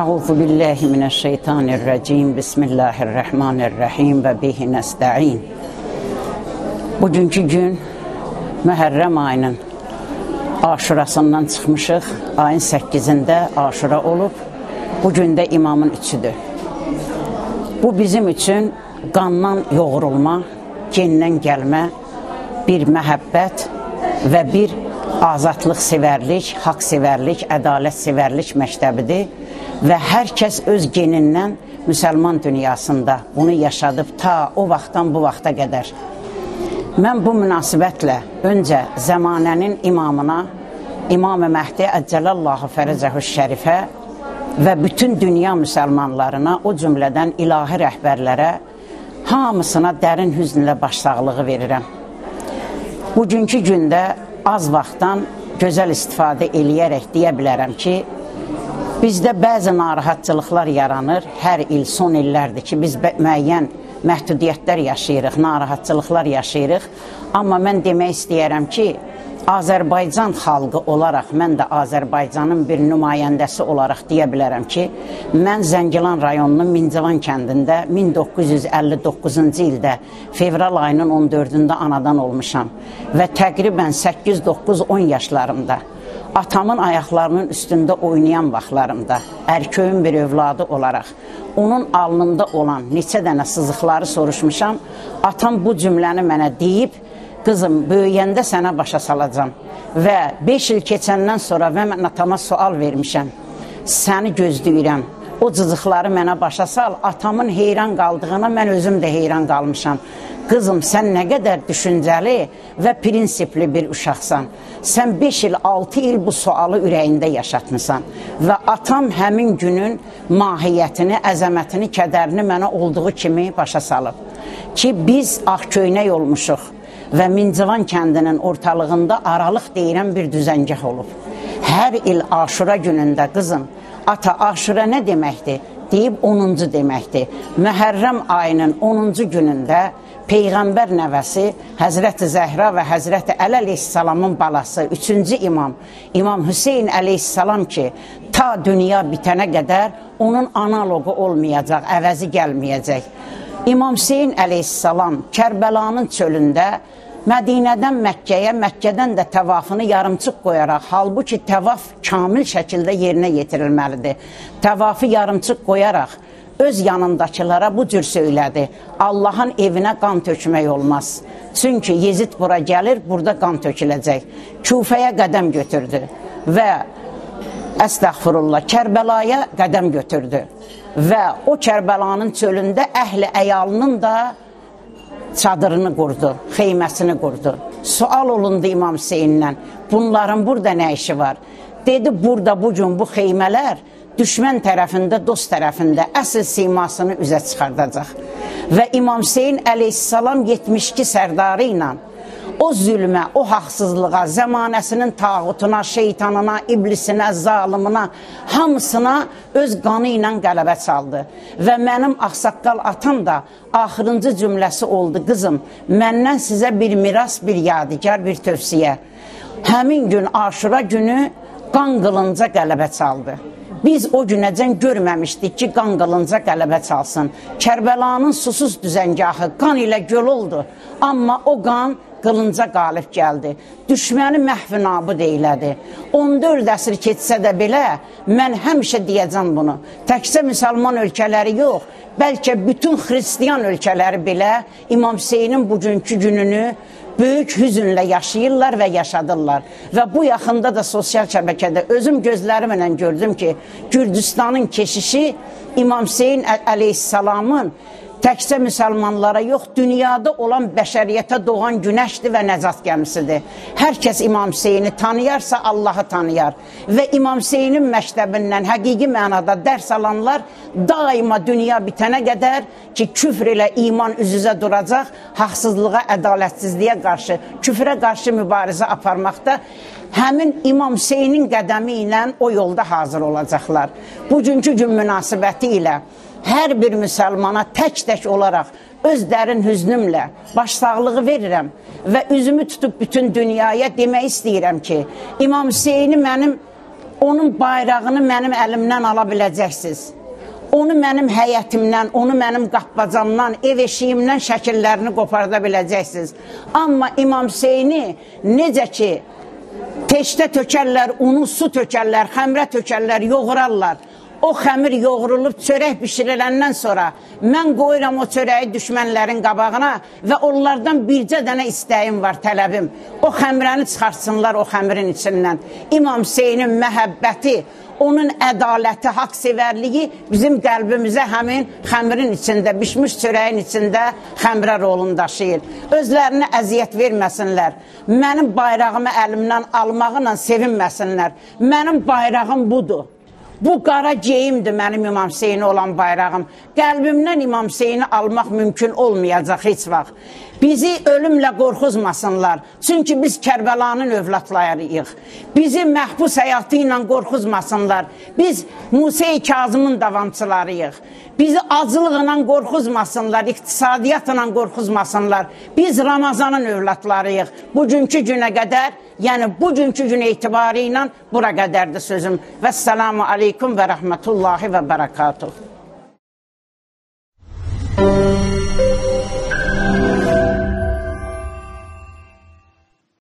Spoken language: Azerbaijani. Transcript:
Əuzu billahi minəşşeytanirracim. Bismillahirrahmanirrahim və bihi nəstəin. Bugünkü gün Məhərrəm ayının Aşurasından çıxmışıq. Ayın 8-də Aşura olub. Bu gün də imamın üçüdür. Bu bizim üçün qandan yoğrulma, gendən gəlmə, bir məhəbbət və bir azadlıq sevərlik, haqq sevərlik, ədalət sevərlik məktəbidir və hər kəs öz genindən müsəlman dünyasında bunu yaşadıb ta o vaxtdan bu vaxta qədər. Mən bu münasibətlə öncə zəmanənin imamına, İmam-ı Məhdi Əccəlallahu Fərəcəhü Şərifə və bütün dünya müsəlmanlarına, o cümlədən ilahi rəhbərlərə hamısına dərin hüznlə başsağlığı verirəm. Bugünkü gündə az vaxtdan gözəl istifadə eləyərək deyə bilərəm ki, bizdə bəzi narahatçılıqlar yaranır. Hər il, son illərdir ki, biz müəyyən məhdudiyyətlər yaşayırıq, narahatçılıqlar yaşayırıq. Amma mən demək istəyərəm ki, Azərbaycan xalqı olaraq, mən də Azərbaycanın bir nümayəndəsi olaraq deyə bilərəm ki, mən Zəngilan rayonunun Mincavan kəndində 1959-cu ildə fevral ayının 14-də anadan olmuşam və təqribən 8-9-10 yaşlarımda atamın ayaqlarının üstündə oynayan vaxtlarımda, ərköyün bir övladı olaraq, onun alnında olan neçə dənə sızıqları soruşmuşam. Atam bu cümləni mənə deyib, qızım, böyüyəndə sənə başa salacam və 5 il keçəndən sonra və mən atama sual vermişəm, səni gözləyirəm, o cızıqları mənə başa sal, atamın heyran qaldığına mən özüm də heyran qalmışam. Qızım, sən nə qədər düşüncəli və prinsipli bir uşaqsan. Sən 5 il, 6 il bu sualı ürəyində yaşatmısan. Və atam həmin günün mahiyyətini, əzəmətini, kədərini mənə olduğu kimi başa salıb. Ki, biz ağ köynək olmuşuq və Mincivan kəndinin ortalığında aralıq deyilən bir düzəngəh olub. Hər il aşura günündə qızım, ata aşura nə deməkdir? Deyib 10-cu deməkdir. Məhərrəm ayının 10-cu günündə Peyğəmbər nəvəsi Həzrəti Zəhra və Həzrəti Əli əleyhissalamın balası, üçüncü imam, İmam Hüseyin əleyhissalam ki, ta dünya bitənə qədər onun analogu olmayacaq, əvəzi gəlməyəcək. İmam Hüseyin əleyhissalam Kərbəlanın çölündə Mədinədən Məkkəyə, Məkkədən də təvafını yarımçıq qoyaraq, halbuki təvaf kamil şəkildə yerinə yetirilməlidir. Təvafı yarımçıq qoyaraq öz yanındakılara bu cür söylədi. Allahın evinə qan tökmək olmaz. Çünki Yezid bura gəlir, burada qan töküləcək. Kufəyə qədəm götürdü və əstəxfurullah, Kərbəlaya qədəm götürdü. Və o Kərbəlanın çölündə əhli əyalının da çadırını qurdu, xeyməsini qurdu. Sual olundu İmam Hüseynindən, bunların burada nə işi var? Dedi, burada bugün bu xeymələr düşmən tərəfində, dost tərəfində əsl simasını üzə çıxardacaq. Və İmam Hüseyin əleyhissalam 72 sərdarı ilə o zülmə, o haqsızlığa, zəmanəsinin tağutuna, şeytanına, iblisinə, zalimına, hamısına öz qanı ilə qələbə çaldı. Və mənim axsaqqal atam da axırıncı cümləsi oldu, qızım, məndən sizə bir miras, bir yadigar, bir tövsiyə. Həmin gün aşura günü qan qılınca qələbə çaldı. Biz o günəcən görməmişdik ki, qan qılınca qələbə çalsın. Kərbəlanın susuz düzəngahı qan ilə göl oldu. Amma o qan qılınca qalib gəldi. Düşməni məhvi nabud eylədi. 14 əsr keçsə də belə, mən həmişə deyəcəm bunu. Təkcə müsəlman ölkələri yox, bəlkə bütün xristiyan ölkələri belə İmam Hüseynin bugünkü gününü böyük hüzünlə yaşayırlar və yaşadırlar. Və bu yaxında da sosial şəbəkədə özüm gözlərimlə gördüm ki, Gürcüstanın keşişi İmam Hüseyin əleyhissalamın təkcə müsəlmanlara yox, dünyada olan bəşəriyyətə doğan günəşdir və nəcat gəmisidir. Hər kəs İmam Hüseyini tanıyarsa Allahı tanıyar və İmam Hüseynin məktəbindən həqiqi mənada dərs alanlar daima dünya bitənə qədər ki, küfr ilə iman üz-üzə duracaq, haqsızlığa, ədalətsizliyə qarşı, küfrə qarşı mübarizə aparmaqda həmin İmam Hüseynin qədəmi ilə o yolda hazır olacaqlar. Bugünkü gün münasibəti ilə hər bir müsəlmana tək-tək olaraq öz dərin hüznümlə başsağlığı verirəm və üzümü tutub bütün dünyaya demək istəyirəm ki, İmam Hüseyni mənim onun bayrağını mənim əlimdən ala biləcəksiniz. Onu mənim həyətimdən, onu mənim qapbacamdan, ev eşiyimdən şəkillərini qoparda biləcəksiniz. Amma İmam Hüseyni necə ki teşdə tökərlər, unu su tökərlər, xəmrə tökərlər, yoğurarlar. O xəmir yoğurulub çörək bişiriləndən sonra mən qoyuram o çörəyi düşmənlərin qabağına və onlardan bircə dənə istəyim var, tələbim. O xəmrəni çıxartsınlar o xəmirin içindən. İmam Hüseynin məhəbbəti, onun ədaləti, haqsevərliyi bizim qəlbimizə həmin xəmirin içində, bişmiş çörəyin içində xəmrə rolunu daşıyır. Özlərinə əziyyət verməsinlər. Mənim bayrağımı əlimdən almaqla sevinməsinlər. Mənim bayrağım budur. Bu qara geyimdir mənim İmam Hüseyni olan bayrağım. Qəlbimdən İmam Hüseyni almaq mümkün olmayacaq heç vaxt. Bizi ölümlə qorxuzmasınlar. Çünki biz Kərbəlanın övladlarıyıq. Bizi məhbus həyatı ilə qorxuzmasınlar. Biz Musa-i Kazımın davamçılarıyıq. Bizi acılıqla qorxuzmasınlar, iqtisadiyyatla qorxuzmasınlar. Biz Ramazanın övladlarıyıq. Bugünkü günə qədər, yəni bugünkü gün etibarı ilə bura qədərdir sözüm. Və səlamu aleykum və rəhmətullahi və bərəkatuhu.